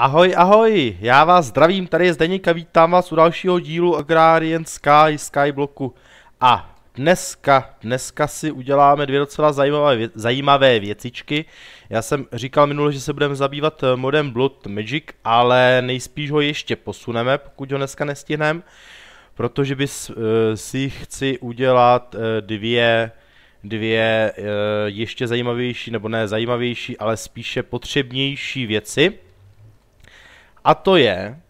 Ahoj, ahoj, já vás zdravím, tady je Zdeněk a vítám vás u dalšího dílu Agrarian Sky, Skyblocku. A dneska, dneska si uděláme dvě docela zajímavé, zajímavé věcičky. Já jsem říkal minule, že se budeme zabývat eh, modem Blood Magic, ale nejspíš ho ještě posuneme, pokud ho dneska nestihneme. Protože bys, uh, si chci udělat uh, dvě, dvě ještě zajímavější, nebo ne zajímavější, ale spíše potřebnější věci. A to je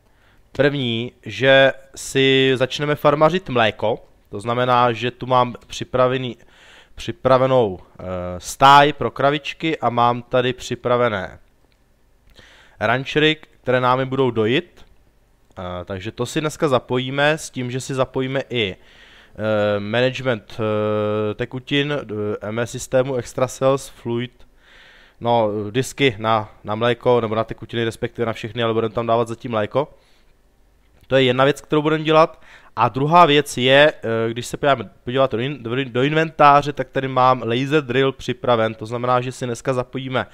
první, že si začneme farmařit mléko. To znamená, že tu mám připravený, připravenou uh, stáj pro kravičky a mám tady připravené rančery, které námi budou dojit. Uh, takže to si dneska zapojíme s tím, že si zapojíme i uh, management tekutin, MS systému Extra Cells, Fluid no, disky na, na mléko, nebo na tekutiny, respektive na všechny, ale budeme tam dávat zatím mléko. To je jedna věc, kterou budeme dělat. A druhá věc je, eh, když se podíváme, do, in, do inventáře, tak tady mám laser drill připraven, to znamená, že si dneska zapojíme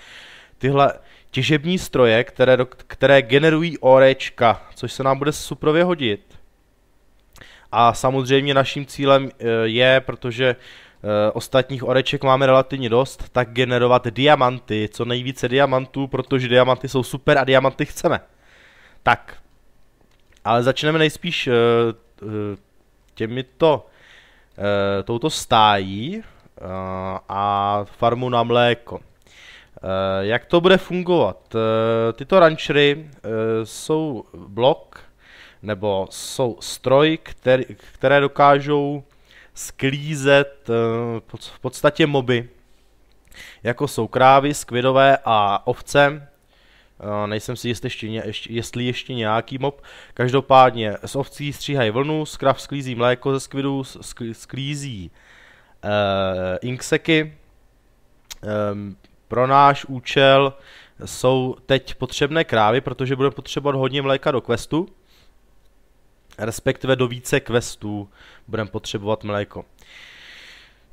tyhle těžební stroje, které, které generují orečka, což se nám bude suprově hodit. A samozřejmě naším cílem eh, je, protože ostatních oreček máme relativně dost, tak generovat diamanty, co nejvíce diamantů, protože diamanty jsou super a diamanty chceme. Tak, ale začneme nejspíš uh, uh, těmito, touto stájí a farmu na mléko. Jak to bude fungovat? Tyto rančery uh, jsou blok, nebo jsou stroj, který, které dokážou sklízet eh, v podstatě moby, jako jsou krávy, skvidové a ovce. Eh, nejsem si jistý, ještě, jestli ještě nějaký mob. Každopádně z ovcí stříhají vlnu, z krav sklízí mléko, ze skvidů sklízí uh, inkseky. Um, pro náš účel jsou teď potřebné krávy, protože budeme potřebovat hodně mléka do questu respektive do více questů budeme potřebovat mléko.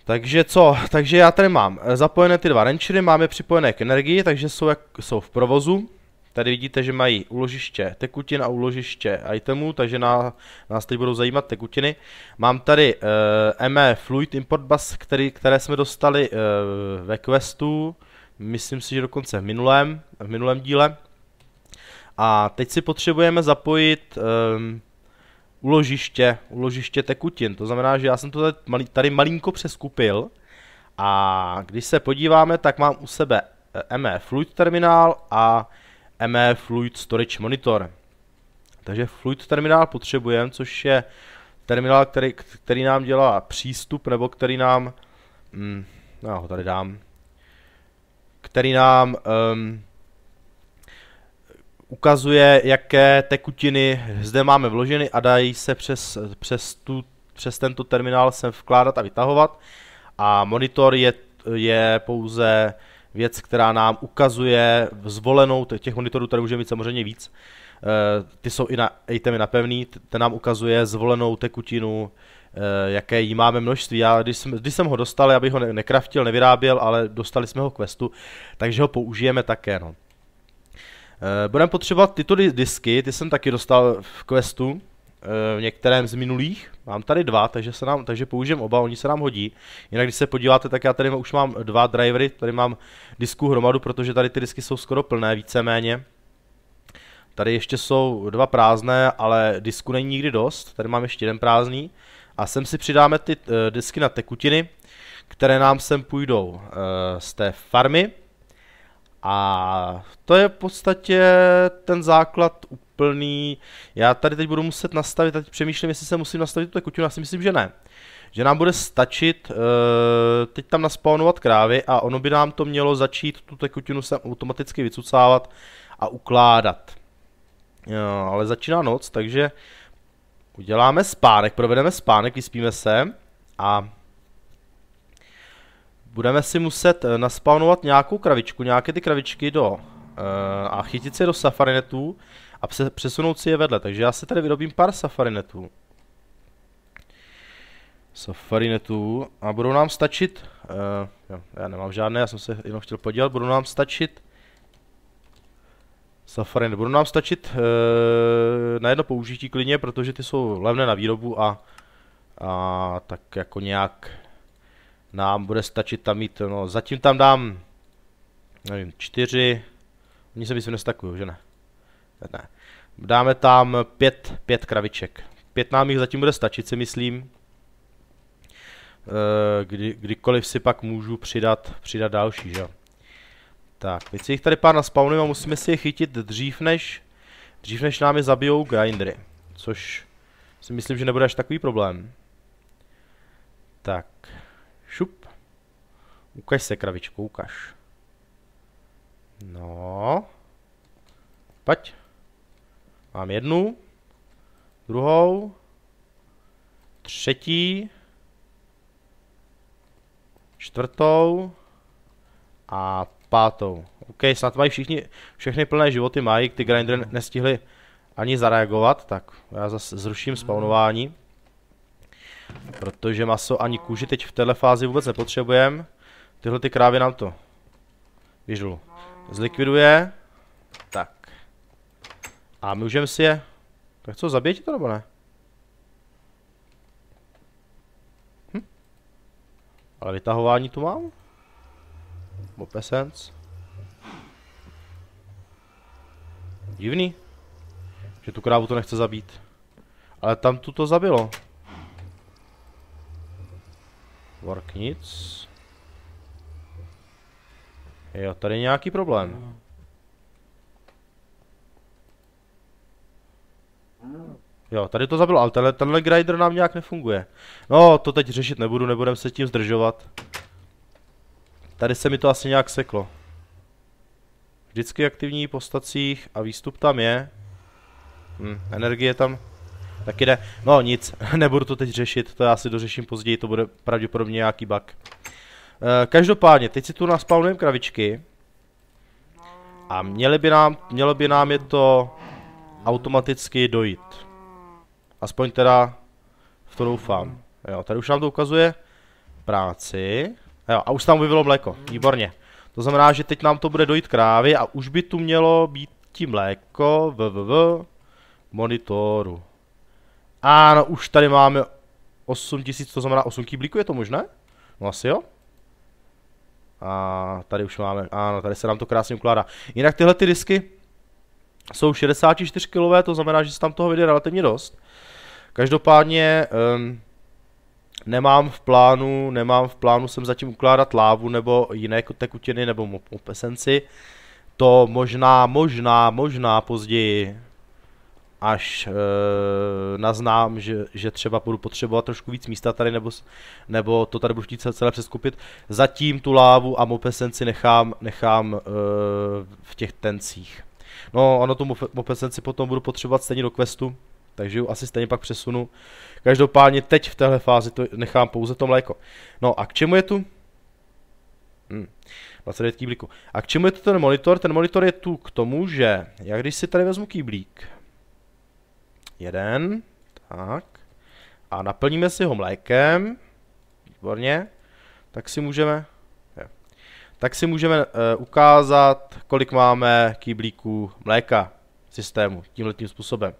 Takže co? Takže já tady mám zapojené ty dva ranchery, máme připojené k energii, takže jsou, jak, jsou v provozu. Tady vidíte, že mají úložiště tekutin a úložiště itemů, takže na, nás teď budou zajímat tekutiny. Mám tady uh, ME Fluid Import Bus, který, které jsme dostali uh, ve questu, myslím si, že dokonce v minulém, v minulém díle. A teď si potřebujeme zapojit um, uložiště, uložiště tekutin. To znamená, že já jsem to tady, tady malinko přeskupil a když se podíváme, tak mám u sebe eh, ME Fluid terminál a ME Fluid Storage Monitor. Takže Fluid terminál potřebujeme, což je terminál, který, který nám dělá přístup, nebo který nám, mm, já ho tady dám, který nám um, ukazuje, jaké tekutiny zde máme vloženy a dají se přes, přes, tu, přes tento terminál sem vkládat a vytahovat. A monitor je, je pouze věc, která nám ukazuje zvolenou, těch monitorů tady může mít samozřejmě víc, eh, ty jsou i na itemy na pevný, ten nám ukazuje zvolenou tekutinu, eh, jaké jí máme množství. Já, když jsem, když jsem ho dostal, já bych ho nekraftil, nevyráběl, ale dostali jsme ho k questu, takže ho použijeme také. No. Eh, budeme potřebovat tyto disky, ty jsem taky dostal v questu, eh, v některém z minulých. Mám tady dva, takže, se nám, takže použijem oba, oni se nám hodí. Jinak když se podíváte, tak já tady už mám dva drivery, tady mám disku hromadu, protože tady ty disky jsou skoro plné, víceméně. Tady ještě jsou dva prázdné, ale disku není nikdy dost, tady mám ještě jeden prázdný. A sem si přidáme ty uh, disky na tekutiny, které nám sem půjdou z té farmy. A to je v podstatě ten základ úplný. Já tady teď budu muset nastavit, teď přemýšlím, jestli se musím nastavit tu tekutinu, já si myslím, že ne. Že nám bude stačit uh, teď tam naspawnovat krávy a ono by nám to mělo začít tu tekutinu sem automaticky vycucávat a ukládat. Jo, ale začíná noc, takže uděláme spánek, provedeme spánek, vyspíme se a budeme si muset eh, naspawnovat nějakou kravičku, nějaké ty kravičky do uh, a chytit si do safarinetů a přesunout si je vedle. Takže já si tady vyrobím pár safarinetů. Safarinetů a budou nám stačit, uh, já nemám žádné, já jsem se jenom chtěl podívat, budou nám stačit Safari nebudou nám stačit e, na jedno použití klidně, protože ty jsou levné na výrobu a, a tak jako nějak nám bude stačit tam mít, no zatím tam dám, nevím, čtyři, oni se myslím nestakují, že ne? Ne. Dáme tam pět, pět kraviček. Pět nám jich zatím bude stačit, si myslím. E, kdy, kdykoliv si pak můžu přidat, přidat další, že Tak, teď si jich tady pár naspawnujem a musíme si je chytit dřív než, dřív než nám je zabijou grindery. Což si myslím, že nebude až takový problém. Tak. Ukaž se, kravičku, ukaž. No. Pojď. Mám jednu. Druhou. Třetí. Čtvrtou. A pátou. OK, snad mají všichni, všechny plné životy mají, ty grindery nestihly ani zareagovat, tak já zase zruším spawnování. Protože maso ani kůži teď v této fázi vůbec nepotřebujeme. Tyhle ty krávy nám to vyžlu. Zlikviduje. Tak. A můžeme si je... Tak co, zabijete to nebo ne? Hm? Ale vytahování tu mám? Mopesens. Divný. Že tu krávu to nechce zabít. Ale tam tu to zabilo. Worknic. Jo, tady je nějaký problém. Jo, tady to zabilo, ale tenhle, tenhle grinder nám nějak nefunguje. No, to teď řešit nebudu, nebudem se tím zdržovat. Tady se mi to asi nějak seklo. Vždycky aktivní po stacích a výstup tam je. Hm, energie tam taky jde. No nic, nebudu to teď řešit, to já si dořeším později, to bude pravděpodobně nějaký bug. E, každopádně, teď si tu naspawnujeme kravičky. A měli by nám, mělo by nám je to automaticky dojít. Aspoň teda v to doufám. Jo, tady už nám to ukazuje práci. Jo, a už tam vyvilo mléko, výborně. To znamená, že teď nám to bude dojít krávy a už by tu mělo být tím mléko www monitoru. Ano, už tady máme 8000, to znamená 8 kýblíků, je to možné? No asi jo. A tady už máme, ano, tady se nám to krásně ukládá. Jinak tyhle ty disky jsou 64 kg, to znamená, že se tam toho vyjde relativně dost. Každopádně um, nemám v plánu, nemám v plánu sem zatím ukládat lávu nebo jiné tekutiny nebo mopesenci. To možná, možná, možná později až e, naznám, že, že třeba budu potřebovat trošku víc místa tady, nebo, nebo to tady budu chtít celé přeskupit. Zatím tu lávu a mopesenci nechám, nechám e, v těch tencích. No, ono tu mopesenci potom budu potřebovat stejně do questu, takže ju asi stejně pak přesunu. Každopádně teď v téhle fázi to nechám pouze to mléko. No a k čemu je tu? Hmm. 29 kýblíků. A k čemu je to ten monitor? Ten monitor je tu k tomu, že jak když si tady vezmu kýblík, jeden, tak, a naplníme si ho mlékem, výborně, tak si můžeme, je, tak si můžeme uh, ukázat, kolik máme kýblíků mléka v systému, tímhle tím způsobem.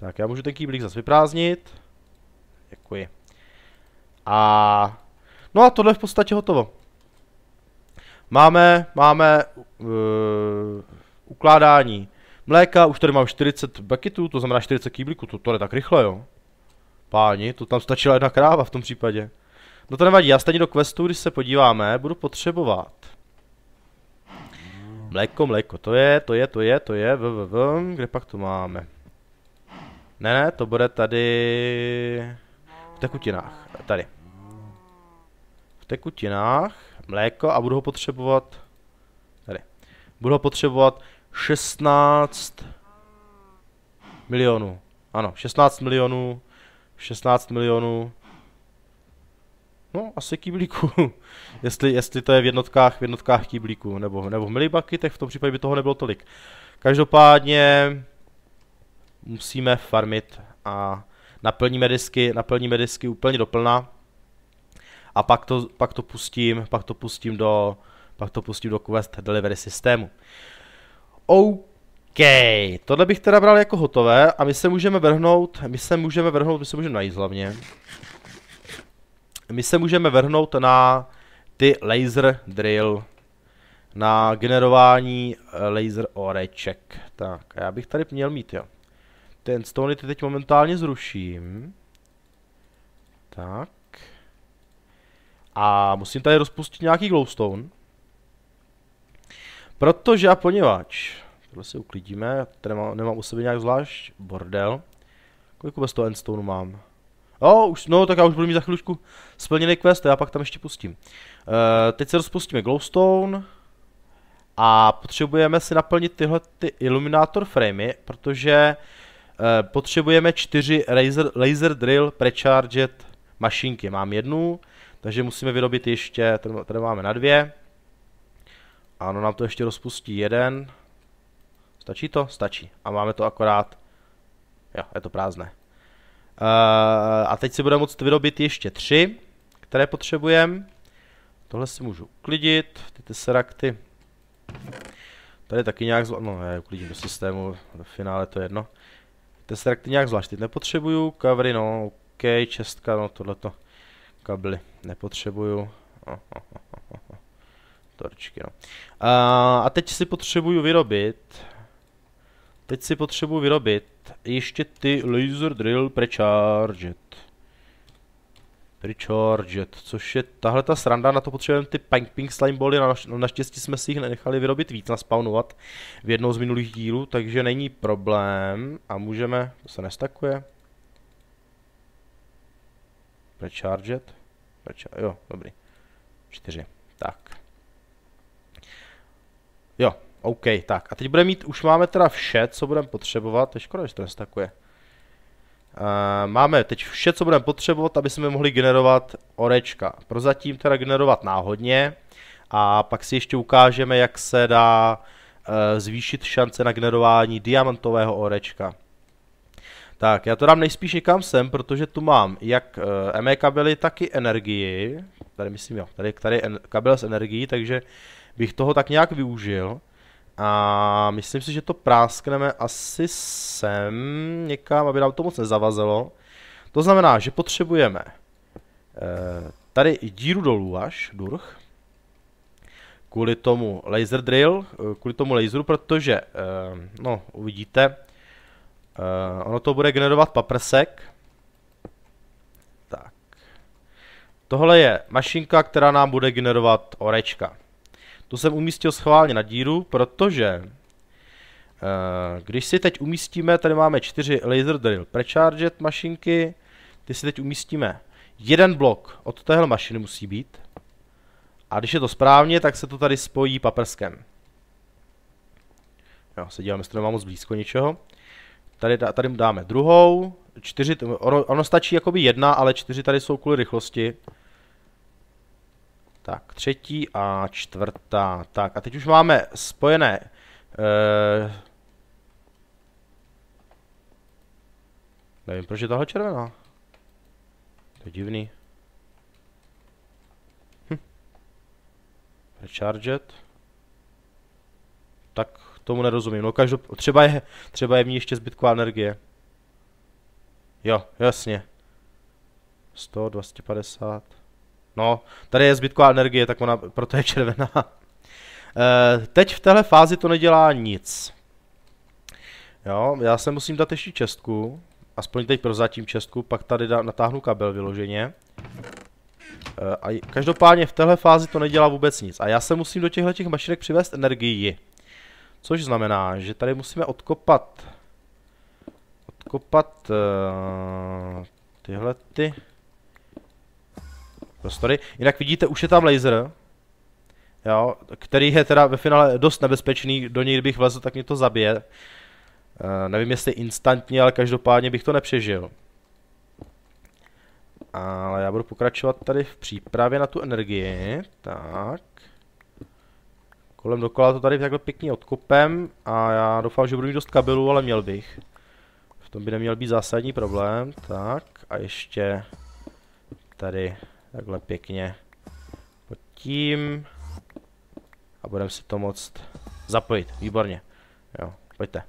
Tak já můžu ten kýblík zase vyprázdnit. Děkuji. A no a tohle je v podstatě hotovo. Máme, máme uh, ukládání mléka, už tady mám 40 bucketů, to znamená 40 kýblíků, to, to je tak rychle, jo. Páni, to tam stačila jedna kráva v tom případě. No to nevadí, já stejně do questu, když se podíváme, budu potřebovat. Mléko, mléko, to je, to je, to je, to je, v, v, v, kde pak to máme? Ne, ne, to bude tady... V tekutinách, tady. V tekutinách, mléko a budu ho potřebovat... Tady. Budu ho potřebovat 16 milionů. Ano, 16 milionů. 16 milionů. No, asi kýblíků. jestli, jestli to je v jednotkách, v jednotkách kýblíků, nebo, nebo v milibakitech, v tom případě by toho nebylo tolik. Každopádně musíme farmit a naplníme disky, naplníme disky úplně doplna. A pak to, pak to pustím, pak to pustím do, pak to pustím do quest delivery systému. OK, tohle bych teda bral jako hotové a my se můžeme vrhnout, my se můžeme vrhnout, my se můžeme najít hlavně. My se můžeme vrhnout na ty laser drill, na generování eh, laser oreček. Tak, já bych tady měl mít, jo. Ten stony ty teď momentálně zruším. Tak. A musím tady rozpustit nějaký glowstone. Protože a poněvadž, tohle si uklidíme, tady nemám, nemám u sebe nějak zvlášť bordel. Kolik bez toho endstoneu mám? O, už, no tak já už budu mít za chvíličku splněný quest, já pak tam ještě pustím. Uh, teď se rozpustíme glowstone. A potřebujeme si naplnit tyhle ty iluminátor framey, protože uh, potřebujeme čtyři laser, laser drill precharged mašinky. Mám jednu, takže musíme vyrobit ještě, tady, tady máme na dvě. Ano, nám to ještě rozpustí jeden. Stačí to? Stačí. A máme to akorát. Jo, je to prázdné. Uh, a teď si budeme moct vyrobit ještě tři, které potřebujeme. Tohle si můžu uklidit, ty tesserakty. Tady taky nějak zvlášť, no já uklidím do systému, do finále to je jedno. Tesserakty nějak zvlášť teď nepotřebuju, covery no, ok, čestka, no tohleto kabely nepotřebuju. Oh, oh, oh, oh, oh. Torčky, no. A, a teď si potřebuju vyrobit, teď si potřebuju vyrobit ještě ty laser drill precharged. Precharged, což je tahle ta sranda, na to potřebujeme ty pink, slime bally, na, naštěstí jsme si jich nechali vyrobit víc, naspawnovat v jednou z minulých dílů, takže není problém a můžeme, to se nestakuje. Precharged, Prechar jo, dobrý, čtyři, tak. Jo, OK, tak. A teď budeme mít, už máme teda vše, co budeme potřebovat. To je škoda, že to nestakuje. Uh, máme teď vše, co budeme potřebovat, aby jsme mohli generovat orečka. Prozatím teda generovat náhodně. A pak si ještě ukážeme, jak se dá uh, zvýšit šance na generování diamantového orečka. Tak, já to dám nejspíš někam sem, protože tu mám jak uh, ME kabely, tak i energii. Tady myslím, jo, tady, tady kabel s energií, takže bych toho tak nějak využil. A myslím si, že to práskneme asi sem někam, aby nám to moc nezavazelo. To znamená, že potřebujeme eh, tady díru dolů až, durch, kvůli tomu laser drill, eh, kvůli tomu laseru, protože, eh, no, uvidíte, ono to bude generovat paprsek. Tak. Tohle je mašinka, která nám bude generovat orečka. Tu jsem umístil schválně na díru, protože uh, když si teď umístíme, tady máme čtyři laser drill precharged mašinky, ty si teď umístíme jeden blok od téhle mašiny musí být. A když je to správně, tak se to tady spojí paprskem. Jo, se díváme, jestli nemám moc blízko ničeho. Tady, tady dáme druhou, čtyři, ono, ono stačí jakoby jedna, ale čtyři tady jsou kvůli rychlosti. Tak, třetí a čtvrtá. Tak, a teď už máme spojené. Uh, nevím, proč je tahle červená. To je divný. Hm. Recharged. Tak tomu nerozumím. No každop... Třeba je, třeba je v ní ještě zbytková energie. Jo, jasně. 100, 250. No, tady je zbytková energie, tak ona proto je červená. E, teď v téhle fázi to nedělá nic. Jo, já se musím dát ještě čestku. Aspoň teď prozatím čestku, pak tady dá, natáhnu kabel vyloženě. E, a každopádně v téhle fázi to nedělá vůbec nic. A já se musím do těchto těch mašinek přivést energii. Což znamená, že tady musíme odkopat... Odkopat... Uh, tyhle ty prostory. Jinak vidíte, už je tam laser. Jo, který je teda ve finále dost nebezpečný, do něj kdybych vlezl, tak mě to zabije. Uh, nevím jestli instantně, ale každopádně bych to nepřežil. Ale já budu pokračovat tady v přípravě na tu energii. Tak. Kolem dokola to tady takhle pěkně odkopem a já doufám, že budu mít dost kabelů, ale měl bych. V tom by neměl být zásadní problém. Tak a ještě tady Takhle pěkně pod tím. A budeme si to moct zapojit. Výborně. Jo. pojďte.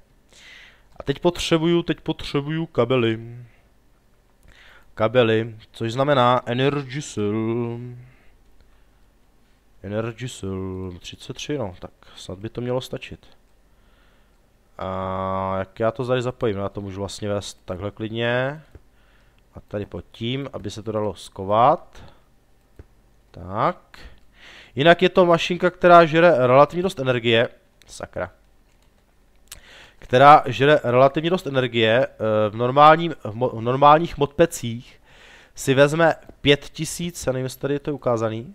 A teď potřebuju, teď potřebuju kabely. Kabely, což znamená Energy Cell. Energy Cell 33, no, tak snad by to mělo stačit. A jak já to tady zapojím? Já to můžu vlastně vést takhle klidně. A tady pod tím, aby se to dalo skovat. Tak. Jinak je to mašinka, která žere relativně dost energie. Sakra. Která žere relativně dost energie. Eh, v, normálním, v normálních modpecích si vezme 5000, já nevím, jestli tady je to ukázaný.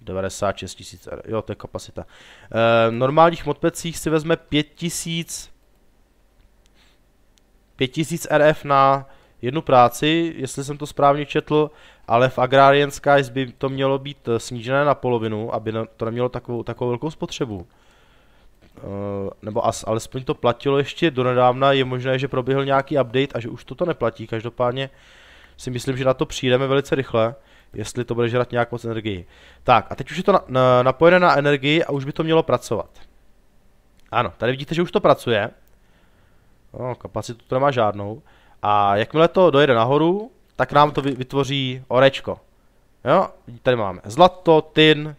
96 tisíc, jo, to je kapacita. E, normálních modpecích si vezme 5000 5000 RF na jednu práci, jestli jsem to správně četl, ale v Agrarian Skies by to mělo být eh, snížené na polovinu, aby to nemělo takovou, takovou velkou spotřebu. Uh, nebo as, alespoň to platilo ještě donedávna, je možné, že proběhl nějaký update a že už toto neplatí, každopádně si myslím, že na to přijdeme velice rychle jestli to bude žrat nějak moc energii. Tak, a teď už je to na, na, napojené na energii a už by to mělo pracovat. Ano, tady vidíte, že už to pracuje. No, kapacitu to nemá žádnou. A jakmile to dojede nahoru, tak nám to vytvoří orečko. Jo, tady máme zlato, tin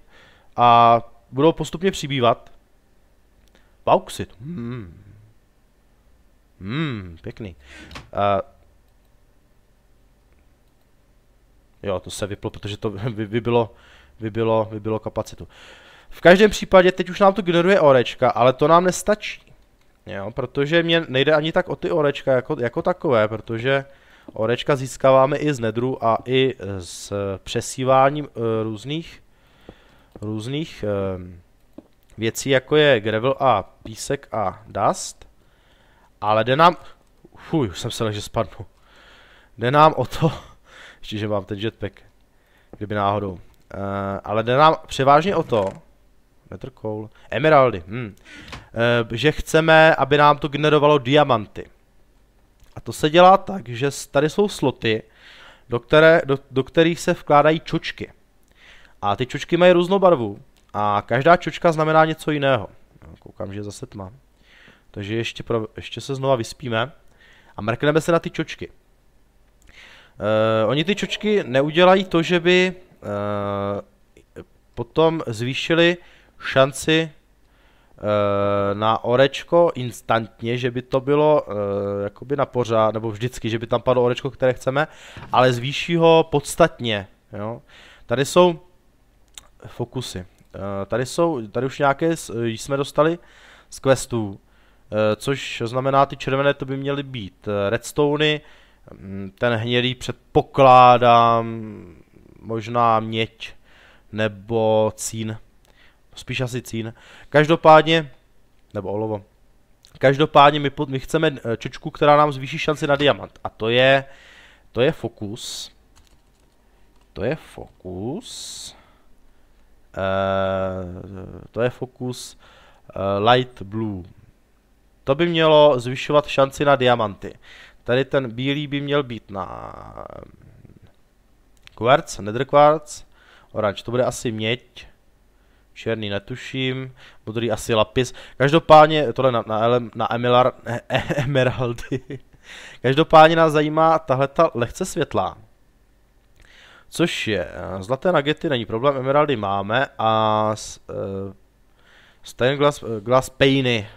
a budou postupně přibývat. Bauxit. Hmm. Hmm, pěkný. Uh, Jo, to se vyplo, protože to vybilo, vybilo, vybilo kapacitu. V každém případě teď už nám to generuje orečka, ale to nám nestačí. Jo, protože mě nejde ani tak o ty orečka jako, jako takové, protože orečka získáváme i z nedru a i s přesíváním uh, různých, různých uh, věcí, jako je gravel a písek a dust. Ale jde nám... Fuj, jsem se že spadnu. Jde nám o to, ještě, že mám ten jetpack. Kdyby náhodou. Uh, ale jde nám převážně o to, Nether coal, emeraldy, hm. uh, že chceme, aby nám to generovalo diamanty. A to se dělá tak, že tady jsou sloty, do, které, do, do kterých se vkládají čočky. A ty čočky mají různou barvu. A každá čočka znamená něco jiného. No, koukám, že je zase tma. Takže ještě, pro, ještě se znova vyspíme. A mrkneme se na ty čočky. Uh, oni ty čočky neudělají to, že by uh, potom zvýšili šanci uh, na orečko instantně, že by to bylo uh, jakoby na pořád, nebo vždycky, že by tam padlo orečko, které chceme, ale zvýší ho podstatně. Jo? Tady jsou fokusy. Uh, tady jsou, tady už nějaké jsme dostali z questů, což znamená, ty červené to by měly být redstony, Mm, ten hnědý předpokládám možná měď nebo cín. Spíš asi cín. Každopádně, nebo olovo. Každopádně my, my chceme eh, čočku, která nám zvýší šanci na diamant. A to je, to je fokus. To je fokus. Uh, to je fokus uh, light blue. To by mělo zvyšovat šanci na diamanty. Tady ten bílý by měl být na kvarc, nether quartz, oranž, to bude asi měď, černý netuším, modrý asi lapis. Každopádně, tohle na, na, na emelar, e, emeraldy. Každopádně nás zajímá tahle ta lehce světlá. Což je, eh, zlaté nagety není problém, emeraldy máme a uh, stained glass, uh, glass painy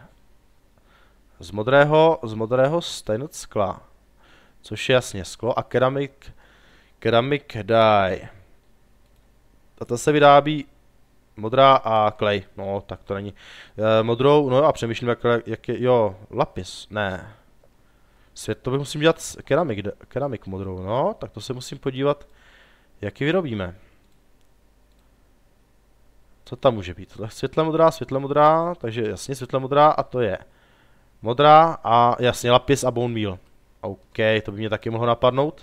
z modrého, z modrého stejnot skla. Což je jasně sklo a ceramic, ceramic dye. A to se vyrábí modrá a klej. No, tak to není. E, modrou, no a přemýšlím, jak, jak je, jo, lapis, ne. Svět, to bych musím dělat keramik, keramik modrou, no, tak to se musím podívat, jak ji vyrobíme. Co tam může být? Světle modrá, světle modrá, takže jasně světle modrá a to je Modrá a jasně lapis a bone meal. OK, to by mě taky mohlo napadnout.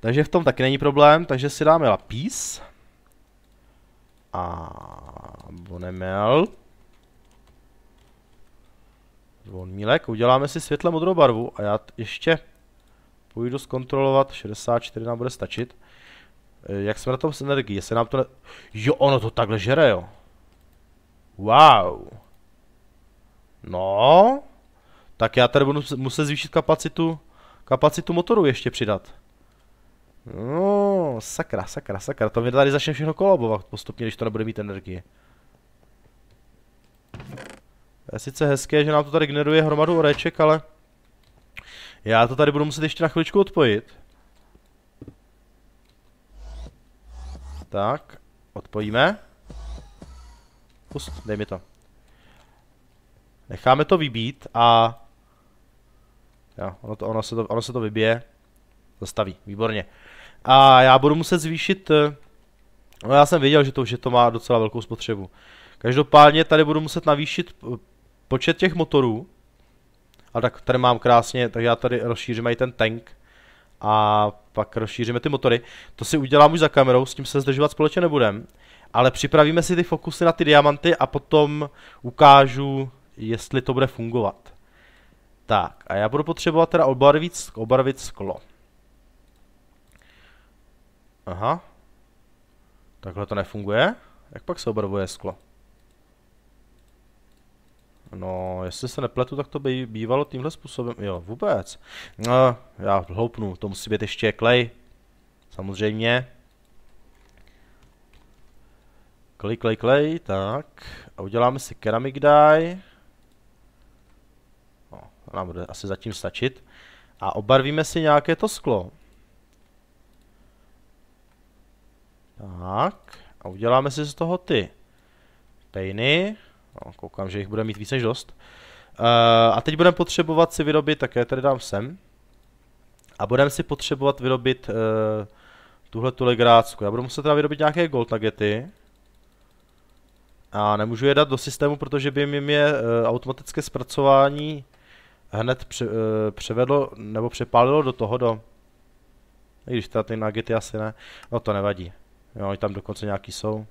Takže v tom taky není problém, takže si dáme lapis. A bone meal. mílek, uděláme si světle modrou barvu a já ještě půjdu zkontrolovat, 64 nám bude stačit. Eh, jak jsme na tom s energií, jestli nám to ne... Jo, ono to takhle žere, jo. Wow. No. Tak já tady budu muset zvýšit kapacitu, kapacitu motoru ještě přidat. No, sakra, sakra, sakra. To mi tady začne všechno kolabovat postupně, když to nebude mít energie. Je sice hezké, že nám to tady generuje hromadu oreček, ale... Já to tady budu muset ještě na chviličku odpojit. Tak, odpojíme. Pust, dej mi to. Necháme to vybít a... Jo, ono, to, ono, se to, ono se to vybije. Zastaví, výborně. A já budu muset zvýšit... Eh, no já jsem věděl, že to, že to má docela velkou spotřebu. Každopádně tady budu muset navýšit eh, počet těch motorů. A tak tady mám krásně, tak já tady rozšířím i ten tank. A pak rozšíříme ty motory. To si udělám už za kamerou, s tím se zdržovat společně nebudem. Ale připravíme si ty fokusy na ty diamanty a potom ukážu, jestli to bude fungovat. Tak, a já budu potřebovat teda obarvit, obarvit sklo. Aha. Takhle to nefunguje? Jak pak se obarvuje sklo? No, jestli se nepletu, tak to by bývalo tímhle způsobem. Jo, vůbec. No, já hloupnu, to musí být ještě klej. Samozřejmě. Klej, klej, klej, tak. A uděláme si ceramic dye. No, nám bude asi zatím stačit. A obarvíme si nějaké to sklo. Tak. A uděláme si z toho ty pejny. No, koukám, že jich bude mít víc než dost. Uh, a teď budeme potřebovat si vyrobit, tak já tady dám sem. A budeme si potřebovat vyrobit uh, tuhle tu legrácku. Já budu muset teda vyrobit nějaké gold nuggety. A nemůžu je dát do systému, protože by mi mě uh, automatické zpracování hned pře, uh, převedlo, nebo přepálilo do toho, do... I když teda ty nuggety asi ne. No to nevadí. Jo, tam dokonce nějaký jsou.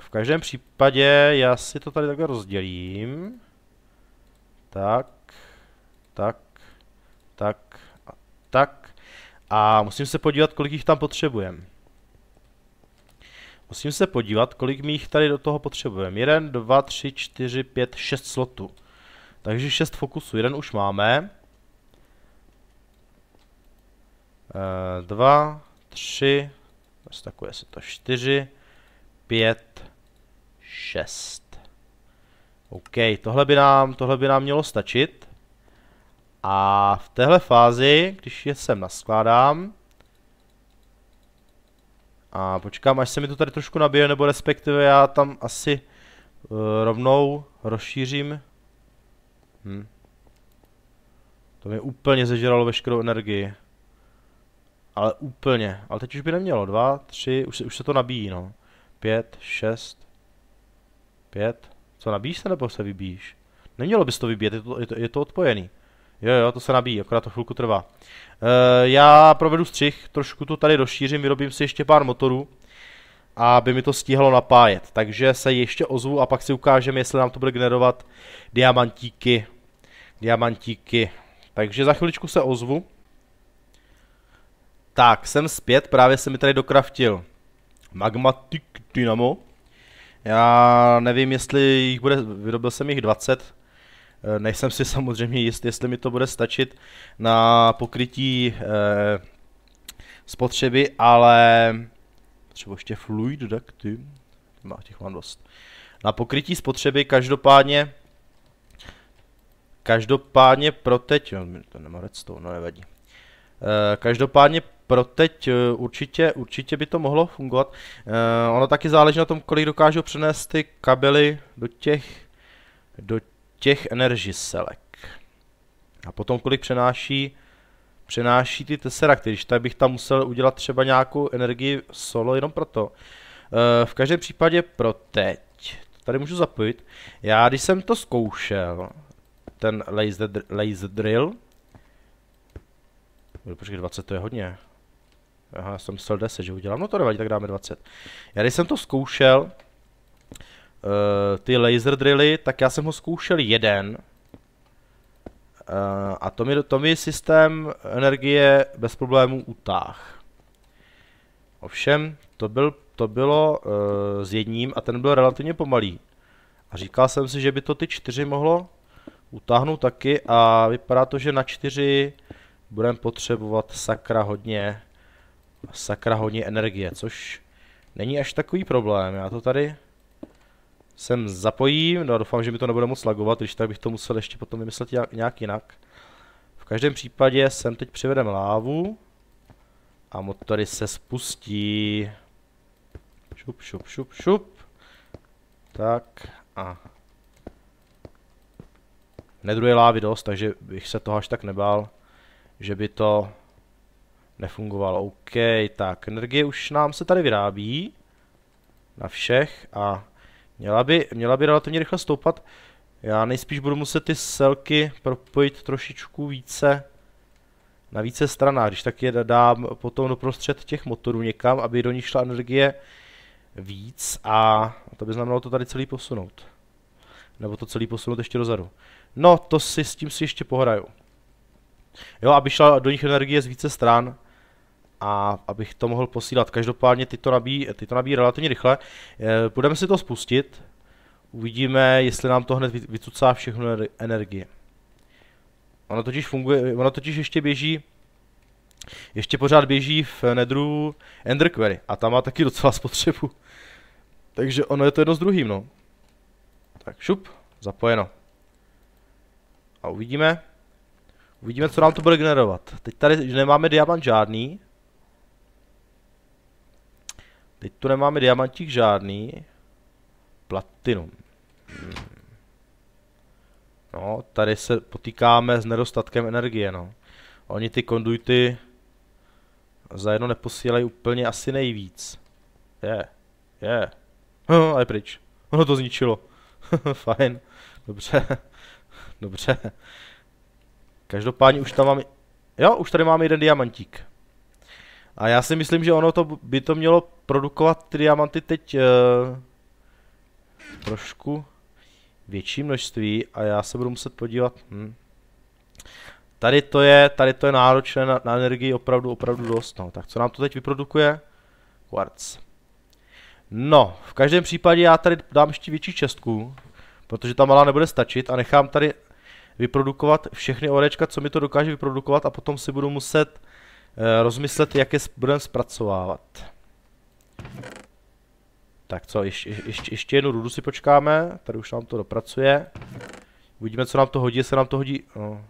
V každém případě já si to tady takhle rozdělím. Tak, tak, tak a tak. A musím se podívat, kolik jich tam potřebujeme. Musím se podívat, kolik mi jich tady do toho potřebujeme. 1, 2, 3, 4, 5, 6 slotů. Takže 6 fokusů. Jeden už máme. 2, 3, takové se to 4, 5, 6. OK, tohle by, nám, tohle by nám mělo stačit. A v téhle fázi, když je sem naskládám, a počkám, až se mi to tady trošku nabije, nebo respektive já tam asi uh, rovnou rozšířím. Hm. To mi úplně zežralo veškerou energii. Ale úplně. Ale teď už by nemělo. Dva, tři, už se, už se to nabíjí, no. Pět, šest, pět. Co, nabíjíš se nebo se vybíjíš? Nemělo bys to vybíjet, je to, je to, je to odpojený. Jo, jo, to se nabíjí, akorát to chvilku trvá. E, já provedu střih, trošku to tady rozšířím, vyrobím si ještě pár motorů, aby mi to stíhalo napájet. Takže se ještě ozvu a pak si ukážeme, jestli nám to bude generovat diamantíky. Diamantíky. Takže za chviličku se ozvu. Tak, jsem zpět, právě se mi tady dokraftil Magmatic Dynamo. Já nevím, jestli jich bude, vyrobil jsem jich 20. Eh, nejsem si samozřejmě jist, jestli mi to bude stačit na pokrytí eh, spotřeby, ale třeba ještě fluid ducty, má těch mám dost. Na pokrytí spotřeby každopádně Každopádně pro teď, no, to nemá redstone, no nevadí. Eh, každopádně pro teď eh, určitě, určitě by to mohlo fungovat. Uh, ono taky záleží na tom, kolik dokážou přenést ty kabely do těch, do těch energy selek. A potom kolik přenáší, přenáší ty tesseracty, když tak bych tam musel udělat třeba nějakou energii solo jenom proto. Uh, v každém případě pro teď. Tady můžu zapojit. Já, když jsem to zkoušel, ten laser, laser drill, Počkej, 20 to je hodně. Aha, já jsem myslel 10, že udělám. No to nevadí, tak dáme 20. Já když jsem to zkoušel, uh, ty laser drilly, tak já jsem ho zkoušel jeden. Uh, a to mi, to mi systém energie bez problémů utáh. Ovšem, to byl to bylo uh, s jedním a ten byl relativně pomalý. A říkal jsem si, že by to ty čtyři mohlo utáhnout taky a vypadá to, že na čtyři budeme potřebovat sakra hodně, sakra hodně energie, což není až takový problém. Já to tady sem zapojím, no doufám, že mi to nebude moc lagovat, když tak bych to musel ještě potom vymyslet nějak jinak. V každém případě sem teď přivedeme lávu a motory se spustí. Šup, šup, šup, šup. Tak a nedruje lávy dost, takže bych se toho až tak nebál, že by to nefungovalo. OK, tak energie už nám se tady vyrábí na všech a měla by, měla by relativně rychle stoupat. Já nejspíš budu muset ty selky propojit trošičku více na více stranách, když tak je dám potom do prostřed těch motorů někam, aby do nich šla energie víc a to by znamenalo to tady celý posunout. Nebo to celý posunout ještě dozadu. No, to si s tím si ještě pohraju. Jo, aby šla do nich energie z více stran a abych to mohl posílat. Každopádně ty to nabíjí, ty to nabíjí relativně rychle. E, budeme si to spustit. Uvidíme, jestli nám to hned vycucá všechno energie. Ono totiž funguje, ono totiž ještě běží, ještě pořád běží v Nedru Ender Query a tam má taky docela spotřebu. Takže ono je to jedno s druhým, no. Tak šup, zapojeno. A uvidíme. Uvidíme, co nám to bude generovat. Teď tady nemáme diamant žádný. Teď tu nemáme diamantík žádný. Platinum. Hmm. No, tady se potýkáme s nedostatkem energie, no. Oni ty konduity za jedno neposílají úplně asi nejvíc. Je, je. Hm, a je pryč. Ono to zničilo. Fajn. Dobře. Dobře. Každopádně už tam máme... Jo, už tady máme jeden diamantík. A já si myslím, že ono to by to mělo produkovat ty diamanty teď uh, trošku větší množství a já se budu muset podívat. Hm. Tady to je, tady to je náročné na, na energii opravdu, opravdu dost. No. Tak co nám to teď vyprodukuje? Quartz. No, v každém případě já tady dám ještě větší čestku, protože ta malá nebude stačit a nechám tady vyprodukovat všechny orečka, co mi to dokáže vyprodukovat a potom si budu muset rozmyslet, jak je budeme zpracovávat. Tak co, ještě, ještě, ještě jednu rudu si počkáme, tady už nám to dopracuje. Uvidíme, co nám to hodí, jestli nám to hodí... No,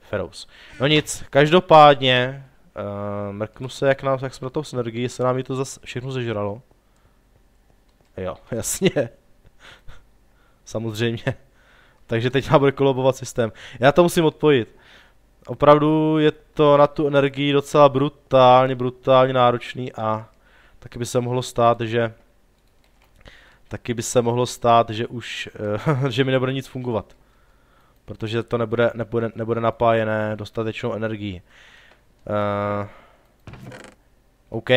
Ferous. No nic, každopádně, uh, mrknu se, jak, nám, jak jsme na tou synergii, jestli nám to zase všechno zežralo. Jo, jasně. Samozřejmě. Takže teď nám bude kolobovat systém. Já to musím odpojit. Opravdu je to na tu energii docela brutálně, brutálně náročný a taky by se mohlo stát, že taky by se mohlo stát, že už, uh, že mi nebude nic fungovat. Protože to nebude, nebude, nebude napájené dostatečnou energií. Uh, OK,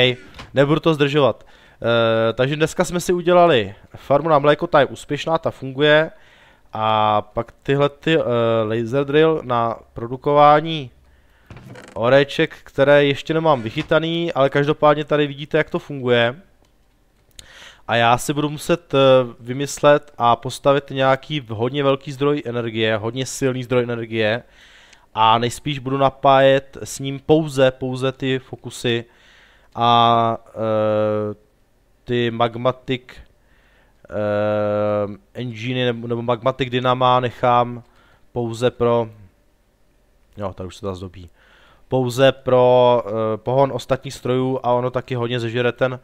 nebudu to zdržovat. Uh, takže dneska jsme si udělali farmu na mléko, ta je úspěšná, ta funguje. A pak tyhle ty uh, laser drill na produkování oreček, které ještě nemám vychytaný, ale každopádně tady vidíte, jak to funguje. A já si budu muset uh, vymyslet a postavit nějaký hodně velký zdroj energie, hodně silný zdroj energie. A nejspíš budu napájet s ním pouze, pouze ty fokusy a uh, ty magmatic uh, engine nebo, nebo magmatic dynama nechám pouze pro, jo, tady už se to zdobí, pouze pro uh, pohon ostatních strojů a ono taky hodně zežere ten,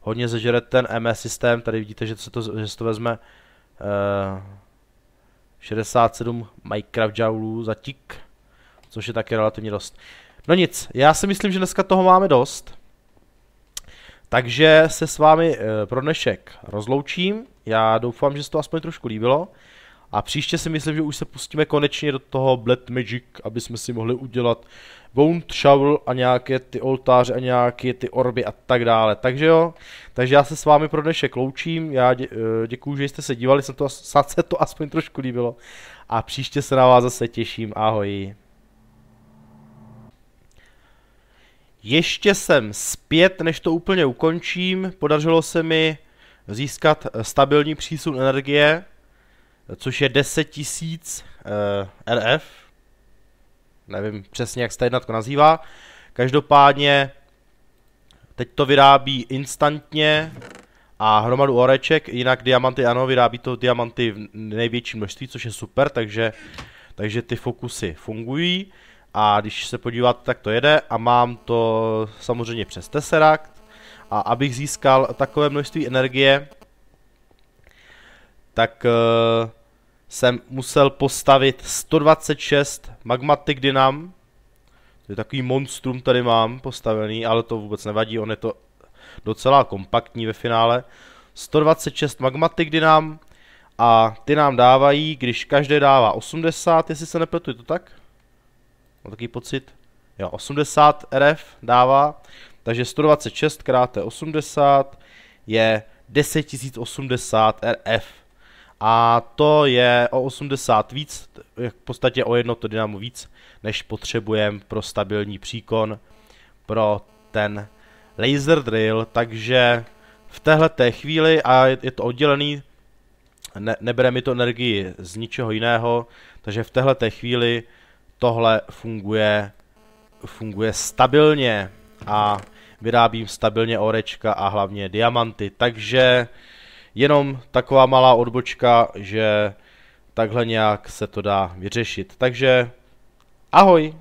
hodně zežere ten MS systém, tady vidíte, že se to, že se to vezme uh, 67 Minecraft joulů za tik, což je taky relativně dost. No nic, já si myslím, že dneska toho máme dost. Takže se s vámi e, pro dnešek rozloučím. Já doufám, že se to aspoň trošku líbilo. A příště si myslím, že už se pustíme konečně do toho Blood Magic, aby jsme si mohli udělat Wound Shovel a nějaké ty oltáře a nějaké ty orby a tak dále. Takže jo, takže já se s vámi pro dnešek loučím, já dě, eh, děkuju, že jste se dívali, to, snad se to aspoň trošku líbilo. A příště se na vás zase těším, ahoj. Ještě jsem zpět, než to úplně ukončím. Podařilo se mi získat stabilní přísun energie, což je 10 000 uh, RF. Nevím přesně, jak se ta jednotka nazývá. Každopádně teď to vyrábí instantně a hromadu oreček, jinak diamanty ano, vyrábí to diamanty v největším množství, což je super, takže, takže ty fokusy fungují. A když se podíváte, tak to jede a mám to samozřejmě přes Tesseract. A abych získal takové množství energie, tak uh, jsem musel postavit 126 Magmatic Dynam. To je takový monstrum tady mám postavený, ale to vůbec nevadí, on je to docela kompaktní ve finále. 126 Magmatic Dynam a ty nám dávají, když každé dává 80, jestli se nepletu, je to tak? Mám takový pocit. Jo, 80 RF dává, takže 126 krát 80 je 10080 RF. A to je o 80 víc, v podstatě o jedno to dynamo víc, než potřebujeme pro stabilní příkon pro ten laser drill, takže v téhle té chvíli, a je to oddělený, ne, nebere mi to energii z ničeho jiného, takže v téhle té chvíli tohle funguje, funguje stabilně a vyrábím stabilně orečka a hlavně diamanty, takže jenom taková malá odbočka, že takhle nějak se to dá vyřešit. Takže ahoj!